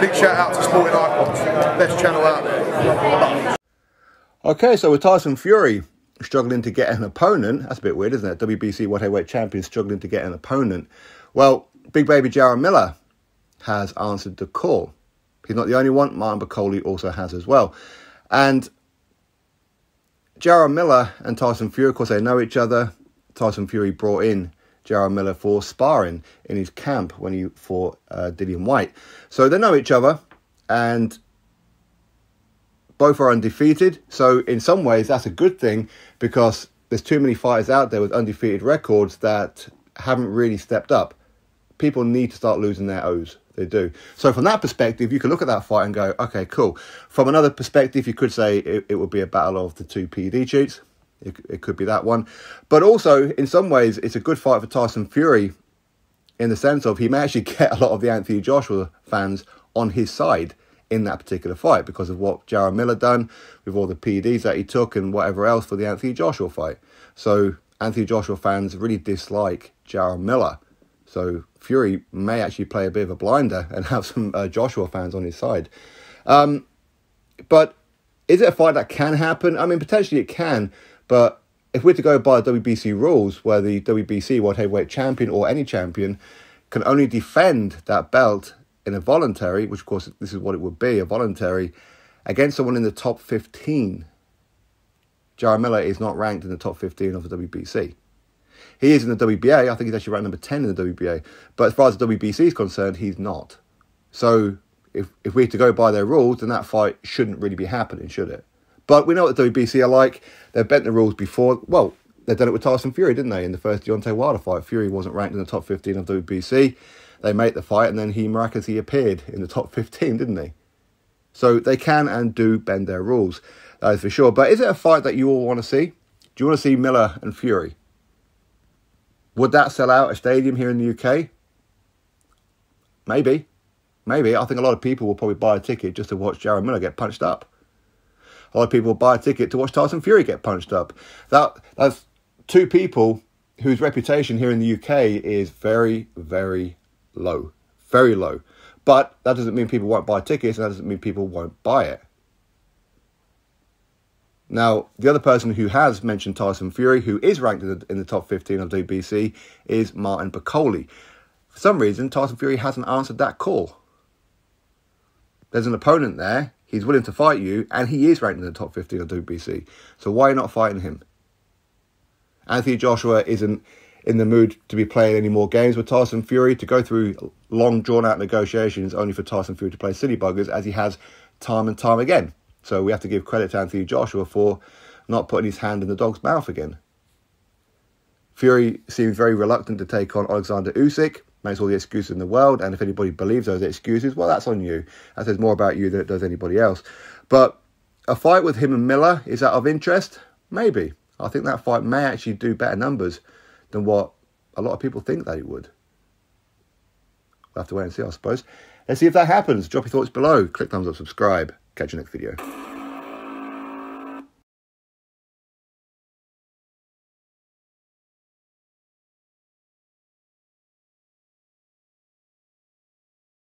Big shout out to Sporting Icons, best channel out there. Okay, so with Tyson Fury struggling to get an opponent, that's a bit weird, isn't it? WBC World Heavyweight Champion struggling to get an opponent. Well, Big Baby Jarrell Miller has answered the call. He's not the only one, Martin Bakole also has as well. And Jarrell Miller and Tyson Fury, of course, they know each other. Tyson Fury brought in Jarrell Miller for sparring in his camp when he fought uh, Dillian Whyte. So they know each other and both are undefeated. So in some ways, that's a good thing because there's too many fighters out there with undefeated records that haven't really stepped up. People need to start losing their O's. They do. So from that perspective, you can look at that fight and go, okay, cool. From another perspective, you could say it, it would be a battle of the two PED cheats. It, it could be that one. But also, in some ways, it's a good fight for Tyson Fury in the sense of he may actually get a lot of the Anthony Joshua fans on his side in that particular fight because of what Jarrell Miller done with all the PEDs that he took and whatever else for the Anthony Joshua fight. So Anthony Joshua fans really dislike Jarrell Miller. So Fury may actually play a bit of a blinder and have some uh, Joshua fans on his side. Um, but is it a fight that can happen? I mean, potentially it can, but if we're to go by WBC rules, where the WBC World Heavyweight Champion or any champion can only defend that belt in a voluntary, which of course this is what it would be, a voluntary, against someone in the top 15, Jarrell Miller is not ranked in the top 15 of the WBC. He is in the WBA. I think he's actually ranked number 10 in the WBA. But as far as the WBC is concerned, he's not. So if, if we to go by their rules, then that fight shouldn't really be happening, should it? But we know what the WBC are like. They've bent the rules before. Well, they've done it with Tyson Fury, didn't they? In the first Deontay Wilder fight, Fury wasn't ranked in the top 15 of the WBC. They made the fight, and then he miraculously appeared in the top 15, didn't he? So they can and do bend their rules, that is for sure. But is it a fight that you all want to see? Do you want to see Miller and Fury? Would that sell out a stadium here in the UK? Maybe. Maybe. I think a lot of people will probably buy a ticket just to watch Jared Miller get punched up. A lot of people buy a ticket to watch Tyson Fury get punched up. That That's two people whose reputation here in the UK is very, very low. Very low. But that doesn't mean people won't buy tickets, and that doesn't mean people won't buy it. Now, the other person who has mentioned Tyson Fury, who is ranked in the, in the top 15 of WBC, is Martin Bakole. For some reason, Tyson Fury hasn't answered that call. There's an opponent there, he's willing to fight you, and he is ranked in the top 15 of WBC. So why not fighting him? Anthony Joshua isn't in the mood to be playing any more games with Tyson Fury, to go through long, drawn out negotiations only for Tyson Fury to play silly buggers, as he has time and time again. So we have to give credit to Anthony Joshua for not putting his hand in the dog's mouth again. Fury seems very reluctant to take on Alexander Usyk, makes all the excuses in the world, and if anybody believes those excuses, well, that's on you. That says more about you than it does anybody else. But a fight with him and Miller, is that of interest? Maybe. I think that fight may actually do better numbers than what a lot of people think that it would. We'll have to wait and see, I suppose. Let's see if that happens. Drop your thoughts below. Click thumbs up, subscribe. Catch you next video.